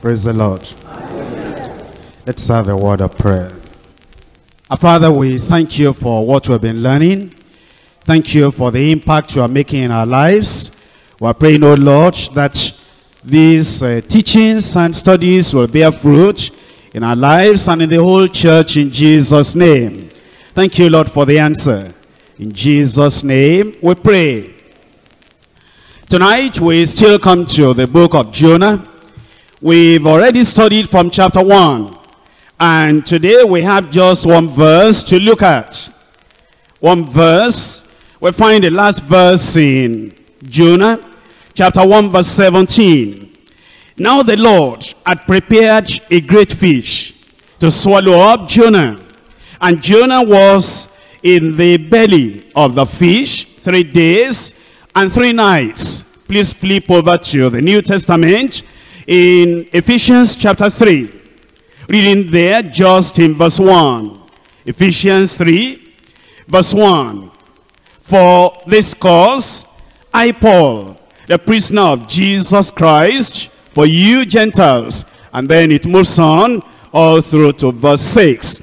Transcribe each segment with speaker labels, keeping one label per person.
Speaker 1: Praise the Lord. Let's have a word of prayer. Our Father, we thank you for what we've been learning. Thank you for the impact you are making in our lives. We're praying, oh Lord, that these uh, teachings and studies will bear fruit in our lives and in the whole church in Jesus' name. Thank you, Lord, for the answer. In Jesus' name we pray. Tonight we still come to the book of Jonah. We've already studied from chapter 1. And today we have just one verse to look at. One verse. We find the last verse in Jonah, chapter 1, verse 17. Now the Lord had prepared a great fish to swallow up Jonah. And Jonah was in the belly of the fish three days and three nights. Please flip over to the New Testament in Ephesians chapter 3. Reading there just in verse 1. Ephesians 3, verse 1. For this cause, I, Paul, the prisoner of Jesus Christ, for you Gentiles. And then it moves on all through to verse 6.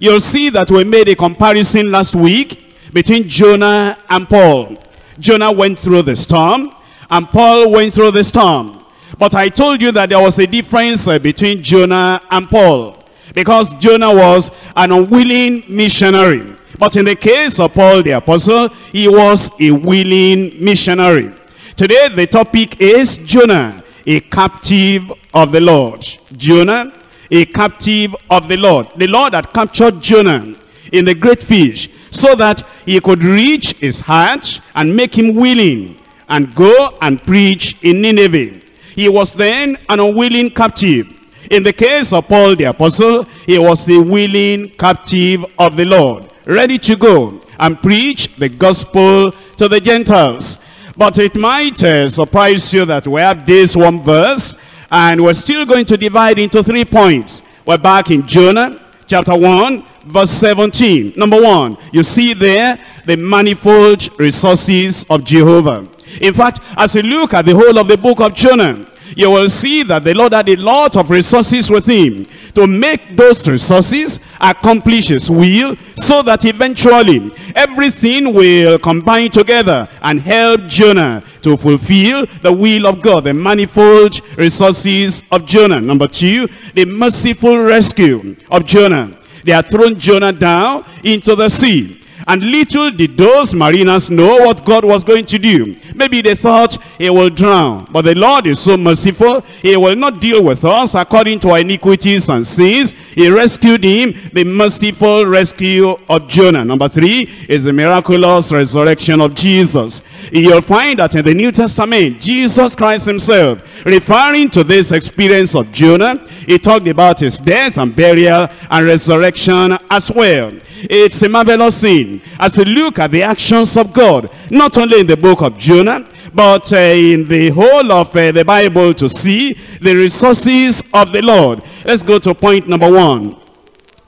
Speaker 1: You'll see that we made a comparison last week between Jonah and Paul. Jonah went through the storm, and Paul went through the storm. But I told you that there was a difference uh, between Jonah and Paul. Because Jonah was an unwilling missionary. But in the case of Paul the apostle, he was a willing missionary. Today the topic is Jonah, a captive of the Lord. Jonah, a captive of the Lord. The Lord had captured Jonah in the great fish so that he could reach his heart and make him willing and go and preach in Nineveh. He was then an unwilling captive. In the case of Paul the apostle, he was a willing captive of the Lord, ready to go and preach the gospel to the Gentiles. But it might uh, surprise you that we have this one verse, and we're still going to divide into three points. We're back in Jonah, chapter 1, verse 17. Number one, you see there the manifold resources of Jehovah. In fact, as you look at the whole of the book of Jonah, you will see that the Lord had a lot of resources with him to make those resources accomplish his will so that eventually everything will combine together and help Jonah to fulfill the will of God, the manifold resources of Jonah. Number two, the merciful rescue of Jonah. They had thrown Jonah down into the sea. And little did those mariners know what God was going to do. Maybe they thought he will drown. But the Lord is so merciful. He will not deal with us according to our iniquities and sins. He rescued him. The merciful rescue of Jonah. Number three is the miraculous resurrection of Jesus. You'll find that in the New Testament, Jesus Christ himself, referring to this experience of Jonah, he talked about his death and burial and resurrection as well. It's a marvelous thing as you look at the actions of God, not only in the book of Jonah, but uh, in the whole of uh, the Bible to see the resources of the Lord. Let's go to point number one.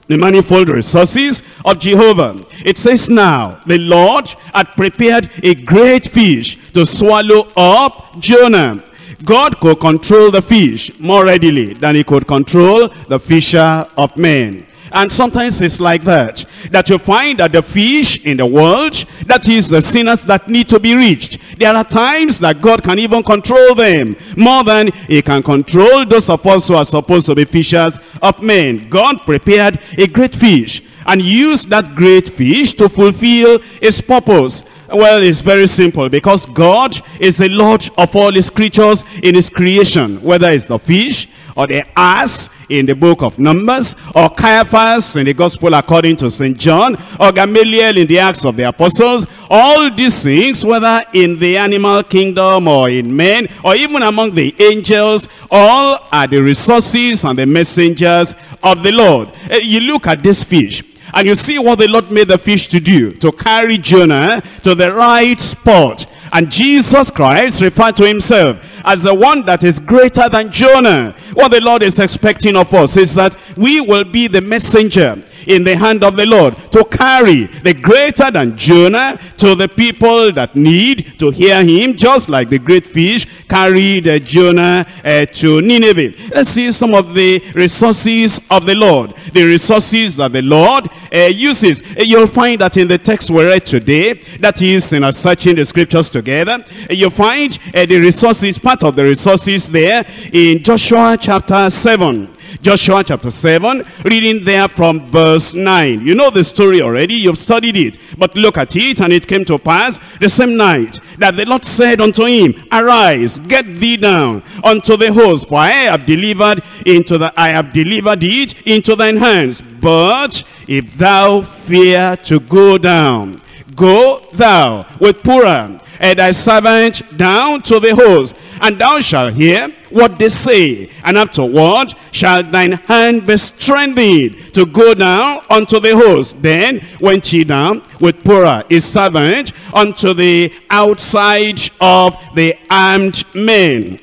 Speaker 1: The manifold resources of Jehovah. It says now, the Lord had prepared a great fish to swallow up Jonah. God could control the fish more readily than he could control the fisher of men. And sometimes it's like that. That you find that the fish in the world, that is the sinners that need to be reached. There are times that God can even control them more than he can control those of us who are supposed to be fishers of men. God prepared a great fish and used that great fish to fulfill his purpose. Well, it's very simple because God is the Lord of all his creatures in his creation. Whether it's the fish or the ass in the book of Numbers or Caiaphas in the gospel according to St. John or Gamaliel in the Acts of the Apostles. All these things, whether in the animal kingdom or in men or even among the angels, all are the resources and the messengers of the Lord. Eh, you look at this fish. And you see what the Lord made the fish to do, to carry Jonah to the right spot. And Jesus Christ referred to himself as the one that is greater than Jonah. What the Lord is expecting of us is that we will be the messenger. In the hand of the Lord to carry the greater than Jonah to the people that need to hear him, just like the great fish carried uh, Jonah uh, to Nineveh. Let's see some of the resources of the Lord, the resources that the Lord uh, uses. Uh, you'll find that in the text we read today, that is in a searching the scriptures together, uh, you find uh, the resources, part of the resources there in Joshua chapter 7. Joshua chapter 7, reading there from verse 9. You know the story already, you've studied it. But look at it, and it came to pass the same night that the Lord said unto him, Arise, get thee down unto the host, for I have delivered into the I have delivered it into thine hands. But if thou fear to go down, go thou with Purah and thy servant down to the host, and thou shalt hear what they say, and afterward shall thine hand be strengthened to go down unto the host. Then went he down with Purah, his servant, unto the outside of the armed men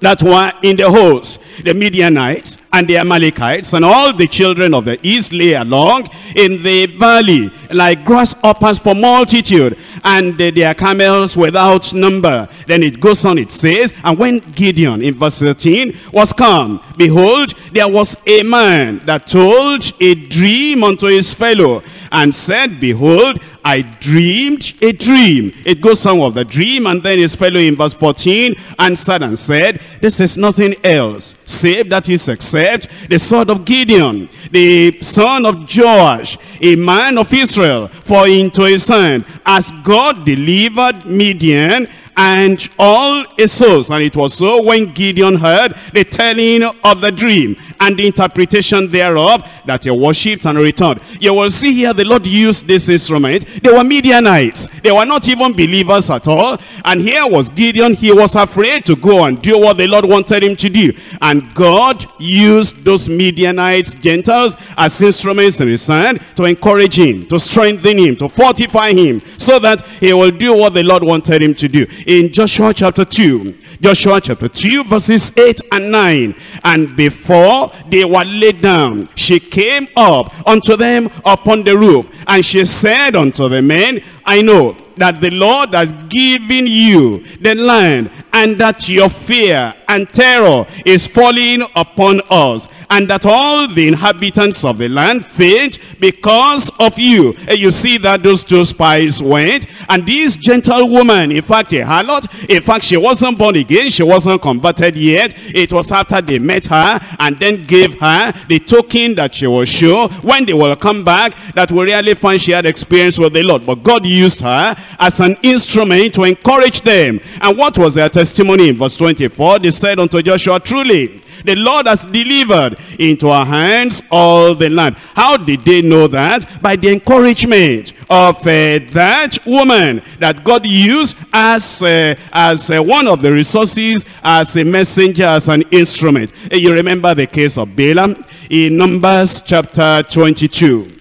Speaker 1: that were in the host the Midianites and the Amalekites and all the children of the east lay along in the valley like grasshoppers for multitude and their camels without number. Then it goes on, it says, and when Gideon in verse 13 was come, behold, there was a man that told a dream unto his fellow and said, behold, I dreamed a dream. It goes on with the dream and then his fellow in verse 14 answered and said, this is nothing else save that is except the sword of Gideon, the son of Joash, a man of Israel, for into his hand, as God delivered Midian and all his souls. And it was so when Gideon heard the telling of the dream and the interpretation thereof that he worshipped and returned. You will see here the Lord used this instrument. They were Midianites. They were not even believers at all. And here was Gideon. He was afraid to go and do what the Lord wanted him to do. And God used those Midianites, Gentiles, as instruments in his hand to encourage him, to strengthen him, to fortify him, so that he will do what the Lord wanted him to do. In Joshua chapter 2, Joshua chapter 2 verses 8 and 9. And before they were laid down, she came up unto them upon the roof. And she said unto the men, I know that the Lord has given you the land and that your fear and terror is falling upon us and that all the inhabitants of the land faint because of you. And you see that those two spies went and this gentle woman, in fact a harlot, in fact she wasn't born again, she wasn't converted yet. It was after they met her and then gave her the token that she will show when they will come back that we really find she had experience with the Lord. But God used her as an instrument to encourage them. And what was their testimony in verse 24? They said unto Joshua, truly, the Lord has delivered into our hands all the land. How did they know that? By the encouragement of uh, that woman that God used as, uh, as uh, one of the resources, as a messenger, as an instrument. You remember the case of Balaam in Numbers chapter 22.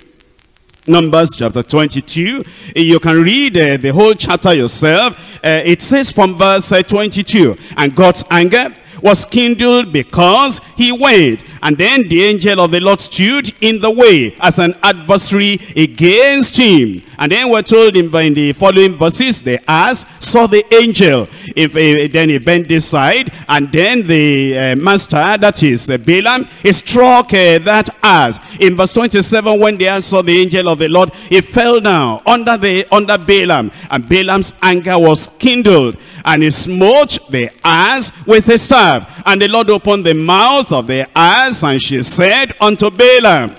Speaker 1: Numbers chapter 22. You can read uh, the whole chapter yourself. Uh, it says from verse uh, 22, And God's anger was kindled because he went. And then the angel of the Lord stood in the way as an adversary against him. And then we're told in, in the following verses, the ass saw the angel. If uh, Then he bent this side, and then the uh, master, that is uh, Balaam, he struck uh, that ass. In verse 27, when the ass saw the angel of the Lord, he fell down under, the, under Balaam. And Balaam's anger was kindled. And he smote the ass with a staff. And the Lord opened the mouth of the ass, and she said unto Balaam,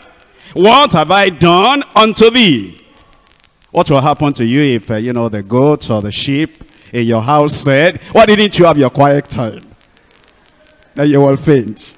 Speaker 1: What have I done unto thee? What will happen to you if, uh, you know, the goats or the sheep in your house said, why didn't you have your quiet time? Then you will faint.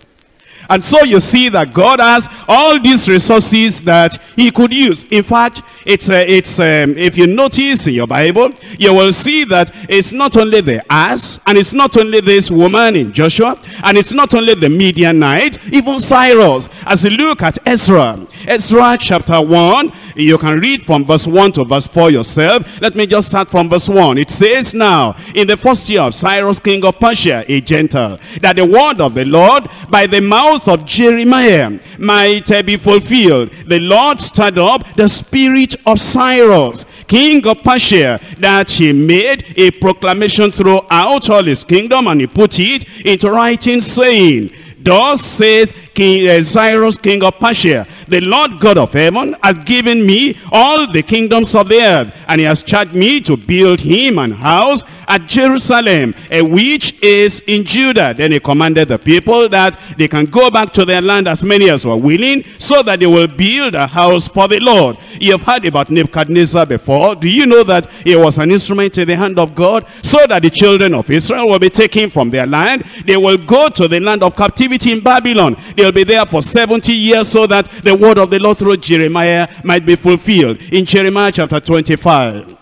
Speaker 1: And so you see that God has all these resources that he could use. In fact, it's, uh, it's um, if you notice in your Bible, you will see that it's not only the ass, and it's not only this woman in Joshua, and it's not only the Midianite, even Cyrus. As you look at Ezra, Ezra chapter 1, You can read from verse 1 to verse 4 yourself. Let me just start from verse 1. It says now, in the first year of Cyrus, king of Persia, a Gentile, that the word of the Lord by the mouth of Jeremiah might uh, be fulfilled. The Lord stirred up the spirit of Cyrus, king of Persia, that he made a proclamation throughout all his kingdom, and he put it into writing, saying, Thus says King uh, Cyrus, king of Persia, the Lord God of heaven has given me all the kingdoms of the earth, and he has charged me to build him an house at Jerusalem, which is in Judah. Then he commanded the people that they can go back to their land as many as were willing, so that they will build a house for the Lord. You have heard about Nebuchadnezzar before. Do you know that he was an instrument in the hand of God, so that the children of Israel will be taken from their land? They will go to the land of captivity in Babylon. They'll be there for 70 years so that the word of the Lord through Jeremiah might be fulfilled. In Jeremiah chapter 25.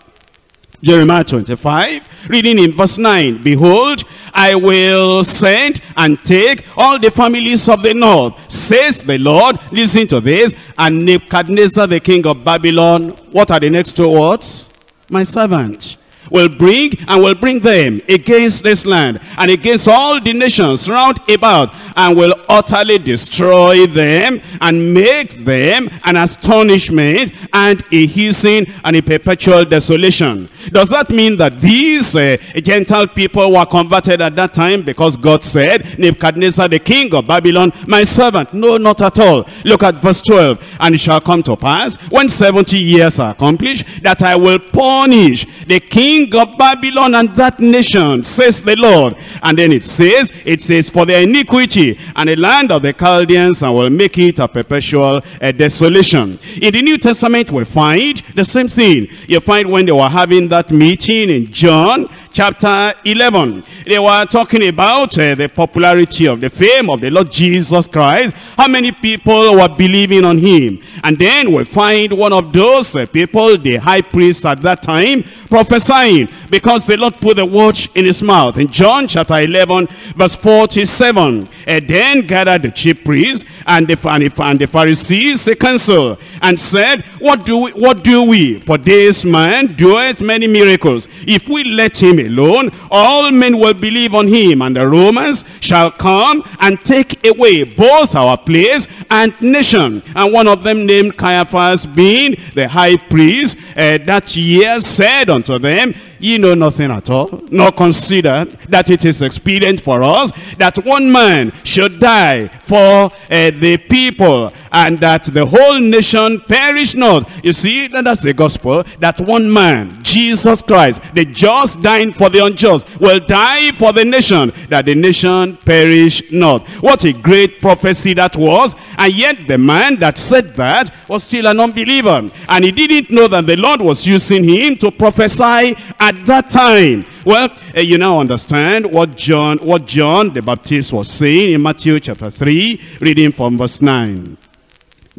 Speaker 1: Jeremiah 25, reading in verse 9, Behold, I will send and take all the families of the north, says the Lord. Listen to this. And Nebuchadnezzar, the king of Babylon, what are the next two words? My servant will bring and will bring them against this land and against all the nations round about and will utterly destroy them and make them an astonishment and a hissing and a perpetual desolation. Does that mean that these uh, Gentile people were converted at that time because God said, Nebuchadnezzar the king of Babylon, my servant? No, not at all. Look at verse 12. And it shall come to pass, when 70 years are accomplished, that I will punish the king of Babylon and that nation, says the Lord. And then it says, it says, for their iniquity and the land of the Chaldeans, and will make it a perpetual uh, desolation. In the New Testament, we find the same thing. You find when they were having that meeting in John chapter 11. They were talking about uh, the popularity of the fame of the Lord Jesus Christ. How many people were believing on him. And then we find one of those uh, people, the high priest at that time, prophesying because the Lord put the watch in his mouth. In John chapter 11 verse 47, and then gathered the chief priests and the, and the Pharisees a council and said, what do we, what do we? For this man doeth many miracles. If we let him alone, all men will believe on him, and the Romans shall come and take away both our place and nation. And one of them named Caiaphas, being the high priest, uh, that year said unto them, ye know nothing at all, nor consider that it is expedient for us that one man should die for uh, the people and that the whole nation perish not. You see, that's the gospel, that one man, Jesus Christ, the just dying for the unjust, will die for the nation, that the nation perish not. What a great prophecy that was, and yet the man that said that was still an unbeliever, and he didn't know that the Lord was using him to prophesy at that time. Well, uh, you now understand what John, what John the Baptist was saying in Matthew chapter 3, reading from verse 9.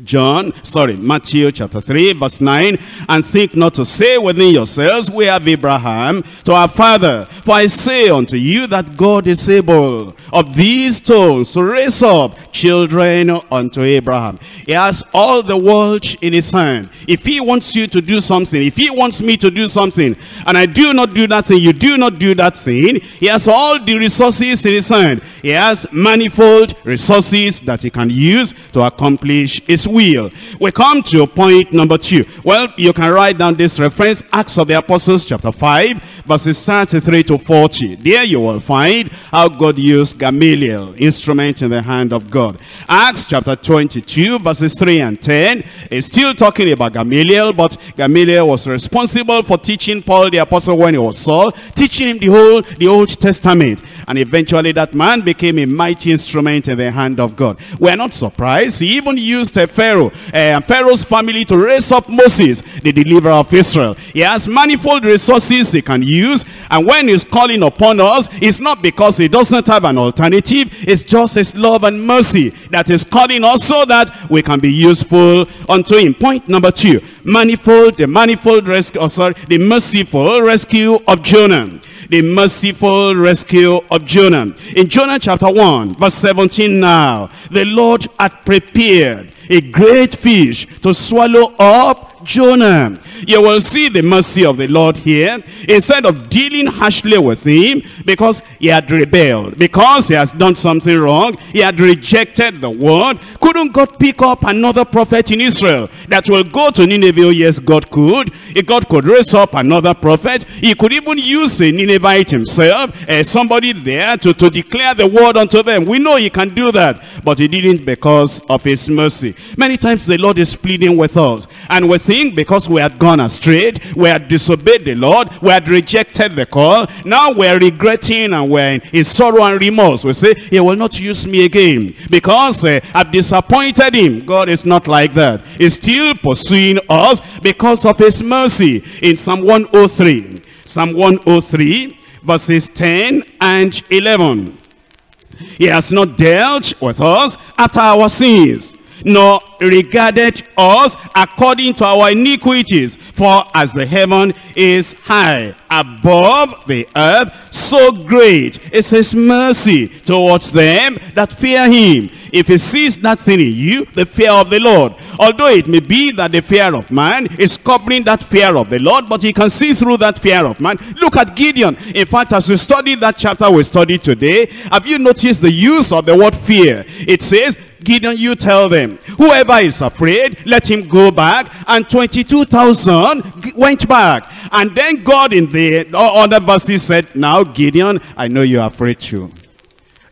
Speaker 1: John, sorry, Matthew chapter 3, verse 9, and think not to say within yourselves, we have Abraham to our father. For I say unto you that God is able of these stones to raise up children unto Abraham. He has all the world in his hand. If he wants you to do something, if he wants me to do something, and I do not do that thing, you do not do that thing, he has all the resources in his hand. He has manifold resources that he can use to accomplish his will. We come to point number two. Well, you can write down this reference, Acts of the Apostles chapter 5, verses 33 to 40. There you will find how God used Gamaliel, instrument in the hand of God. Acts chapter 22, verses 3 and 10 is still talking about Gamaliel, but Gamaliel was responsible for teaching Paul the apostle when he was Saul, teaching him the whole the Old Testament. And eventually that man became a mighty instrument in the hand of God. We're not surprised. He even used a Pharaoh and uh, Pharaoh's family to raise up Moses, the deliverer of Israel. He has manifold resources he can use. And when he's calling upon us, it's not because he doesn't have an alternative. It's just his love and mercy that is calling us so that we can be useful unto him. Point number two, manifold, the manifold rescue, oh, sorry, the merciful rescue of Jonah the merciful rescue of Jonah. In Jonah chapter 1, verse 17 now, the Lord had prepared a great fish to swallow up Jonah. You will see the mercy of the Lord here. Instead of dealing harshly with him because he had rebelled, because he has done something wrong, he had rejected the word. Couldn't God pick up another prophet in Israel that will go to Nineveh? Yes, God could. If God could raise up another prophet, he could even use a Ninevite himself, uh, somebody there to, to declare the word unto them. We know he can do that, but he didn't because of his mercy. Many times the Lord is pleading with us, and we think because we had gone astray, we had disobeyed the Lord, we had rejected the call, now we're regretting and we're in sorrow and remorse. We say, he will not use me again because uh, I've disappointed him. God is not like that. He's still pursuing us because of his mercy. In Psalm 103, Psalm 103, verses 10 and 11. He has not dealt with us after our sins, nor regarded us according to our iniquities. For as the heaven is high above the earth, so great is his mercy towards them that fear him. If he sees that nothing in you, the fear of the Lord. Although it may be that the fear of man is covering that fear of the Lord, but he can see through that fear of man. Look at Gideon. In fact, as we study that chapter we study today, have you noticed the use of the word fear? It says, Gideon, you tell them, whoever is afraid, let him go back. And 22,000 went back. And then God in the uh, other verses said, now Gideon, I know you're afraid too.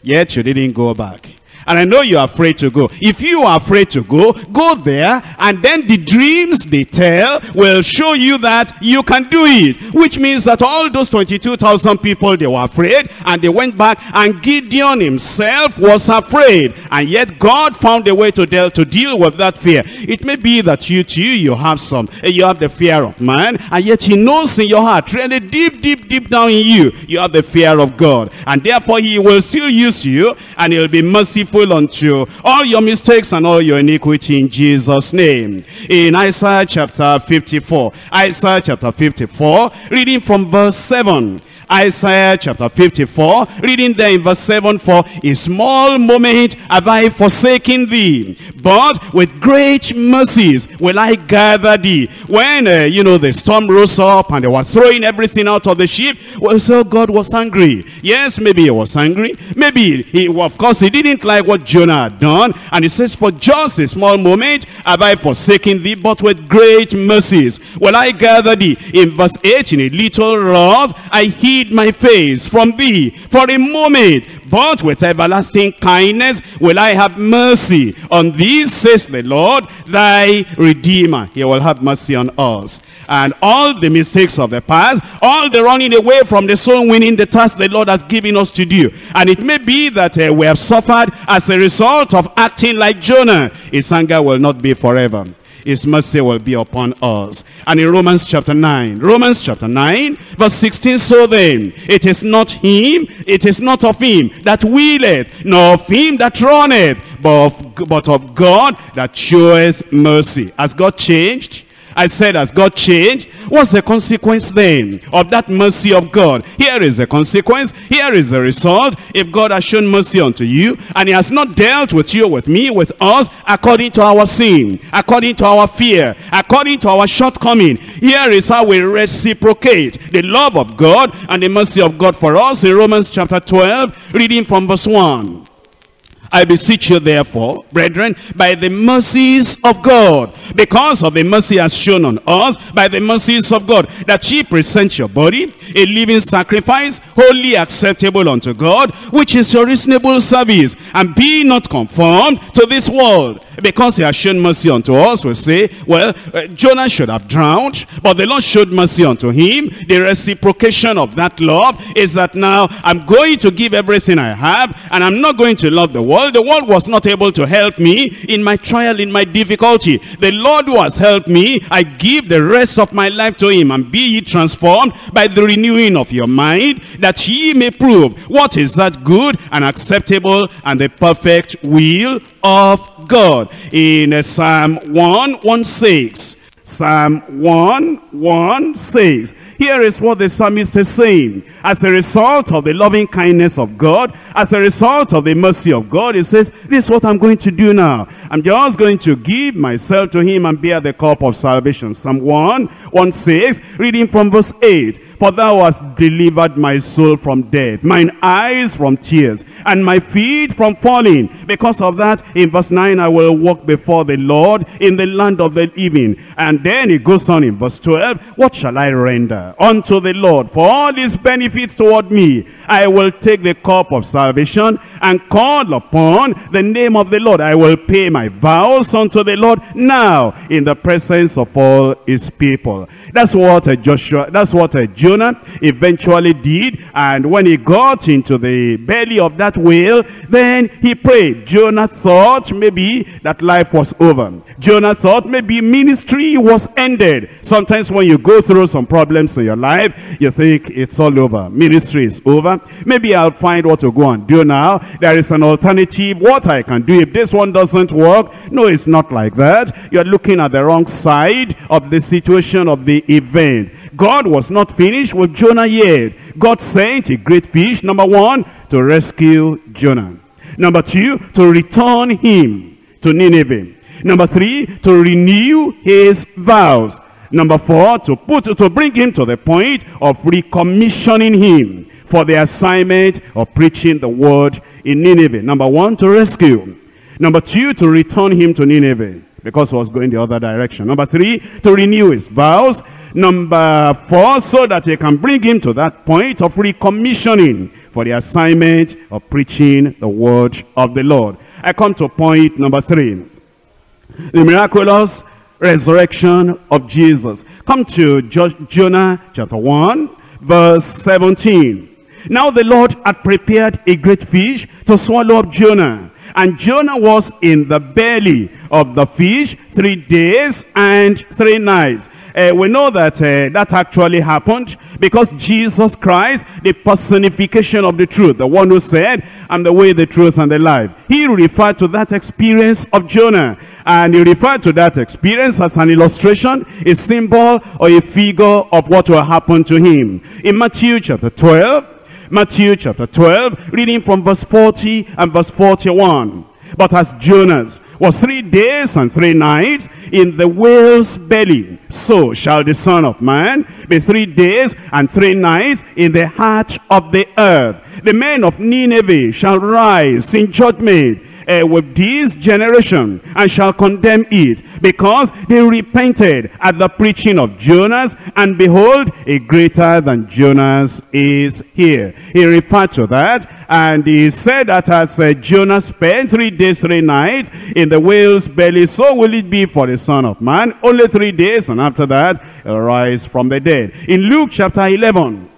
Speaker 1: Yet you didn't go back. And I know you're afraid to go. If you are afraid to go, go there. And then the dreams they tell will show you that you can do it. Which means that all those 22,000 people, they were afraid. And they went back. And Gideon himself was afraid. And yet God found a way to deal, to deal with that fear. It may be that you too, you have some. Eh, you have the fear of man. And yet he knows in your heart, really deep, deep, deep down in you, you have the fear of God. And therefore he will still use you. And he'll be merciful unto all your mistakes and all your iniquity in Jesus' name. In Isaiah chapter 54, Isaiah chapter 54, reading from verse 7. Isaiah chapter 54, reading there in verse 7, For a small moment have I forsaken thee, but with great mercies will I gather thee. When, uh, you know, the storm rose up and they were throwing everything out of the ship, well, so God was angry. Yes, maybe he was angry. Maybe, he, of course, he didn't like what Jonah had done. And he says, For just a small moment have I forsaken thee, but with great mercies will I gather thee. In verse 8, in a little wrath, I hid my face from thee for a moment. But with everlasting kindness will I have mercy on thee, says the Lord, thy Redeemer. He will have mercy on us. And all the mistakes of the past, all the running away from the soul winning the task the Lord has given us to do. And it may be that uh, we have suffered as a result of acting like Jonah. His anger will not be forever his mercy will be upon us. And in Romans chapter 9, Romans chapter 9, verse 16, so then, it is not him, it is not of him that willeth, nor of him that runneth, but of, but of God that showeth mercy. Has God changed? I said, has God changed? What's the consequence then of that mercy of God? Here is the consequence. Here is the result. If God has shown mercy unto you, and he has not dealt with you, with me, with us, according to our sin, according to our fear, according to our shortcoming, here is how we reciprocate the love of God and the mercy of God for us in Romans chapter 12, reading from verse 1. I beseech you therefore, brethren, by the mercies of God, because of the mercy has shown on us, by the mercies of God, that ye present your body, a living sacrifice, wholly acceptable unto God, which is your reasonable service, and be not conformed to this world. Because he has shown mercy unto us, we say, well, uh, Jonah should have drowned, but the Lord showed mercy unto him. The reciprocation of that love is that now I'm going to give everything I have, and I'm not going to love the world world. The world was not able to help me in my trial, in my difficulty. The Lord who has helped me, I give the rest of my life to him. And be ye transformed by the renewing of your mind, that ye may prove what is that good and acceptable and the perfect will of God. In uh, Psalm 1, 1 6. Psalm 1, 1, 6. Here is what the psalmist is saying. As a result of the loving kindness of God, as a result of the mercy of God, he says, this is what I'm going to do now. I'm just going to give myself to him and bear the cup of salvation. Psalm 1, 1 6, reading from verse 8. For thou hast delivered my soul from death, mine eyes from tears, and my feet from falling. Because of that, in verse 9, I will walk before the Lord in the land of the living. And then it goes on in verse 12, What shall I render unto the Lord for all his benefits toward me? I will take the cup of salvation and call upon the name of the Lord. I will pay my vows unto the Lord now in the presence of all his people. That's what uh, Joshua, that's what uh, Jonah eventually did. And when he got into the belly of that whale, then he prayed. Jonah thought maybe that life was over. Jonah thought maybe ministry was ended. Sometimes when you go through some problems in your life, you think it's all over. Ministry is over. Maybe I'll find what to go and do now. There is an alternative. What I can do if this one doesn't work. No, it's not like that. You're looking at the wrong side of the situation of the event. God was not finished with Jonah yet. God sent a great fish, number one, to rescue Jonah. Number two, to return him to Nineveh. Number three, to renew his vows. Number four, to put to bring him to the point of recommissioning him for the assignment of preaching the word in Nineveh. Number one, to rescue. Number two, to return him to Nineveh because he was going the other direction. Number three, to renew his vows. Number four, so that he can bring him to that point of recommissioning for the assignment of preaching the word of the Lord. I come to point number three. The miraculous resurrection of Jesus. Come to jo Jonah chapter 1, verse 17. Now the Lord had prepared a great fish to swallow up Jonah. And Jonah was in the belly of the fish three days and three nights. Uh, we know that uh, that actually happened because Jesus Christ, the personification of the truth, the one who said, I'm the way, the truth, and the life. He referred to that experience of Jonah. And he referred to that experience as an illustration, a symbol, or a figure of what will happen to him. In Matthew chapter 12, Matthew chapter 12, reading from verse 40 and verse 41. But as Jonas was three days and three nights in the whale's belly. So shall the Son of Man be three days and three nights in the heart of the earth. The men of Nineveh shall rise in judgment uh, with this generation and shall condemn it because they repented at the preaching of Jonas and behold a greater than Jonas is here. He referred to that and he said that as uh, Jonah spent three days, three nights in the whale's belly, so will it be for the Son of Man. Only three days, and after that, he'll rise from the dead. In Luke chapter 11,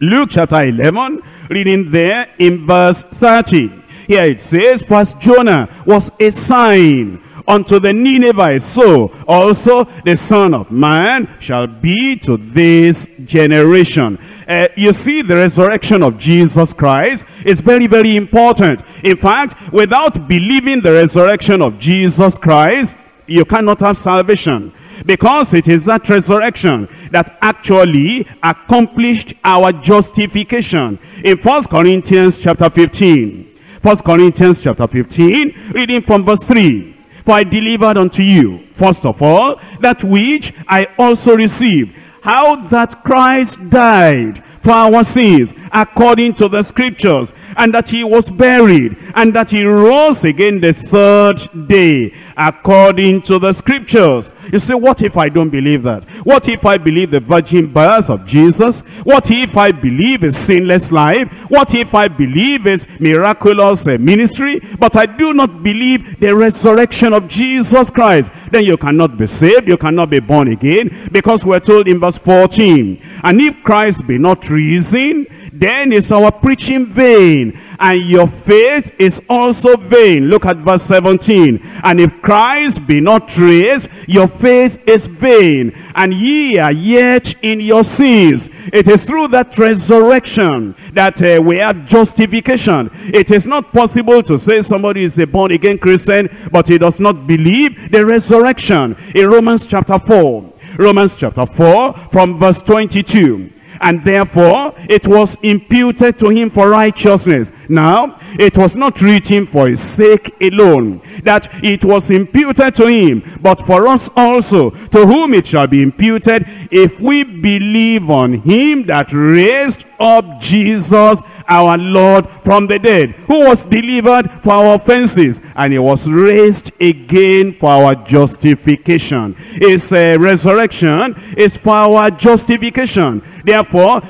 Speaker 1: Luke chapter 11, reading there in verse 30. Here it says, First Jonah was a sign unto the Ninevites, so also the Son of Man shall be to this generation. Uh, you see, the resurrection of Jesus Christ is very, very important. In fact, without believing the resurrection of Jesus Christ, you cannot have salvation. Because it is that resurrection that actually accomplished our justification. In First Corinthians chapter 15. First Corinthians chapter 15, reading from verse 3. For I delivered unto you, first of all, that which I also received, how that Christ died for our sins according to the scriptures and that he was buried and that he rose again the third day according to the scriptures. You say, what if I don't believe that? What if I believe the virgin birth of Jesus? What if I believe his sinless life? What if I believe his miraculous uh, ministry? But I do not believe the resurrection of Jesus Christ. Then you cannot be saved. You cannot be born again. Because we're told in verse 14, And if Christ be not risen, then is our preaching vain and your faith is also vain. Look at verse 17. And if Christ be not raised, your faith is vain, and ye are yet in your sins. It is through that resurrection that uh, we have justification. It is not possible to say somebody is a born-again Christian, but he does not believe the resurrection. In Romans chapter 4, Romans chapter 4 from verse 22 and therefore it was imputed to him for righteousness. Now, it was not written for his sake alone, that it was imputed to him, but for us also, to whom it shall be imputed, if we believe on him that raised up Jesus our Lord from the dead, who was delivered for our offenses, and he was raised again for our justification. His uh, resurrection is for our justification. Therefore,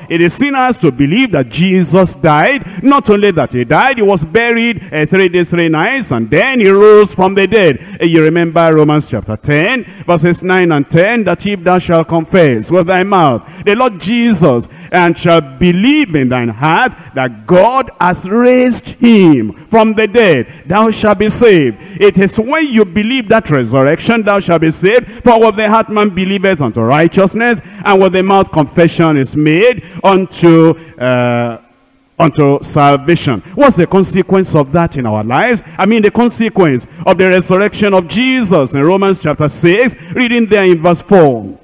Speaker 1: it is sinners to believe that Jesus died. Not only that he died, he was buried uh, three days, three nights, and then he rose from the dead. Uh, you remember Romans chapter 10, verses 9 and 10, that if thou shalt confess with thy mouth the Lord Jesus, and shall believe in thine heart that God has raised him from the dead, thou shalt be saved. It is when you believe that resurrection, thou shalt be saved. For with the heart man believeth unto righteousness, and with the mouth confession is made unto uh, unto salvation. What's the consequence of that in our lives? I mean the consequence of the resurrection of Jesus in Romans chapter 6, reading there in verse 4.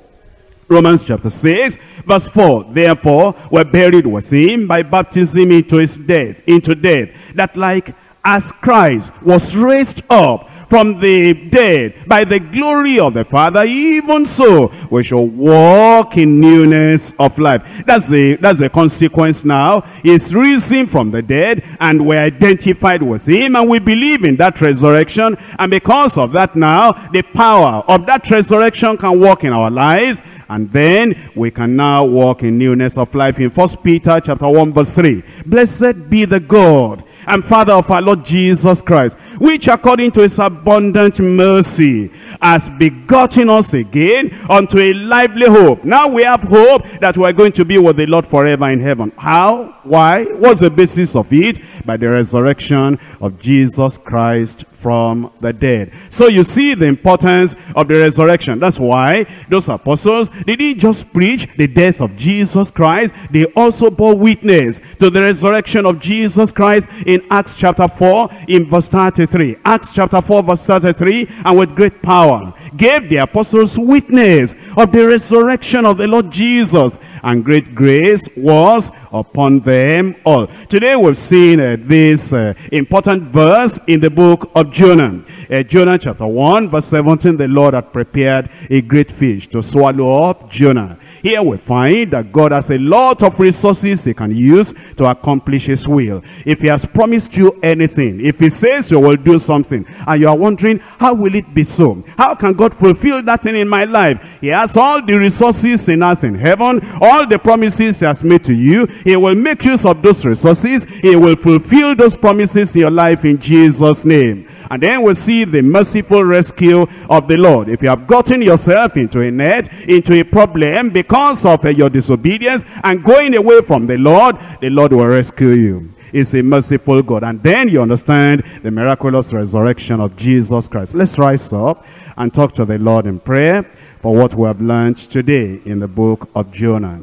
Speaker 1: Romans chapter 6, verse 4. Therefore, we're buried with him by baptism into his death, into death, that like as Christ was raised up from the dead by the glory of the Father, even so we shall walk in newness of life. That's the, that's the consequence now. He's risen from the dead and we're identified with him and we believe in that resurrection. And because of that now, the power of that resurrection can work in our lives and then we can now walk in newness of life in First Peter chapter 1 verse 3. Blessed be the God and Father of our Lord Jesus Christ, which according to his abundant mercy has begotten us again unto a lively hope. Now we have hope that we're going to be with the Lord forever in heaven. How? Why? What's the basis of it? By the resurrection of Jesus Christ from the dead. So you see the importance of the resurrection. That's why those apostles, didn't just preach the death of Jesus Christ, they also bore witness to the resurrection of Jesus Christ in Acts chapter 4 in verse 33. Acts chapter 4 verse 33, and with great power gave the apostles witness of the resurrection of the Lord Jesus, and great grace was upon them all. Today we've seen uh, this uh, important verse in the book of Jonah. Uh, Jonah chapter 1 verse 17, the Lord had prepared a great fish to swallow up Jonah. Here we find that God has a lot of resources he can use to accomplish his will. If he has promised you anything, if he says you will do something, and you are wondering, how will it be so? How can God fulfill that thing in my life? He has all the resources in earth in heaven, all the promises he has made to you. He will make use of those resources. He will fulfill those promises in your life in Jesus' name. And then we'll see the merciful rescue of the Lord. If you have gotten yourself into a net, into a problem because of uh, your disobedience and going away from the Lord, the Lord will rescue you is a merciful God. And then you understand the miraculous resurrection of Jesus Christ. Let's rise up and talk to the Lord in prayer for what we have learned today in the book of Jonah.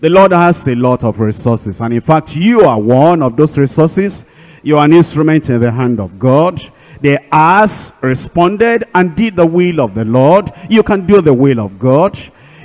Speaker 1: The Lord has a lot of resources. And in fact, you are one of those resources you are an instrument in the hand of God. The ass responded and did the will of the Lord. You can do the will of God.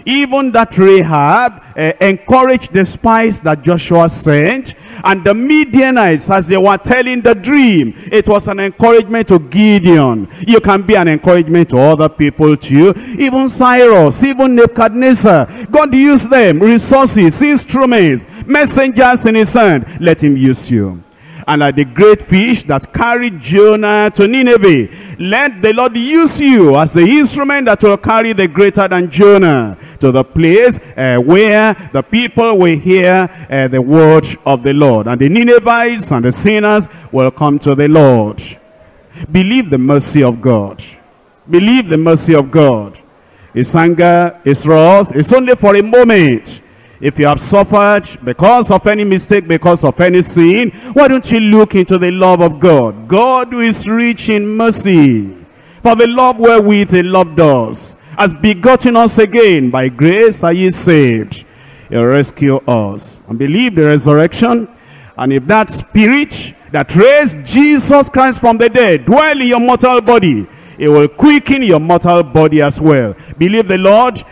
Speaker 1: Even that Rahab uh, encouraged the spies that Joshua sent. And the Midianites, as they were telling the dream, it was an encouragement to Gideon. You can be an encouragement to other people too. Even Cyrus, even Nebuchadnezzar. God used them, resources, instruments, messengers in his hand. Let him use you and like the great fish that carried Jonah to Nineveh. Let the Lord use you as the instrument that will carry the greater than Jonah to the place uh, where the people will hear uh, the word of the Lord. And the Ninevites and the sinners will come to the Lord. Believe the mercy of God. Believe the mercy of God. His anger, his wrath, it's only for a moment. If you have suffered because of any mistake, because of any sin, why don't you look into the love of God? God who is rich in mercy. For the love wherewith he loved us has begotten us again. By grace are ye saved. He'll rescue us. And believe the resurrection. And if that spirit that raised Jesus Christ from the dead dwell in your mortal body, it will quicken your mortal body as well. Believe the Lord,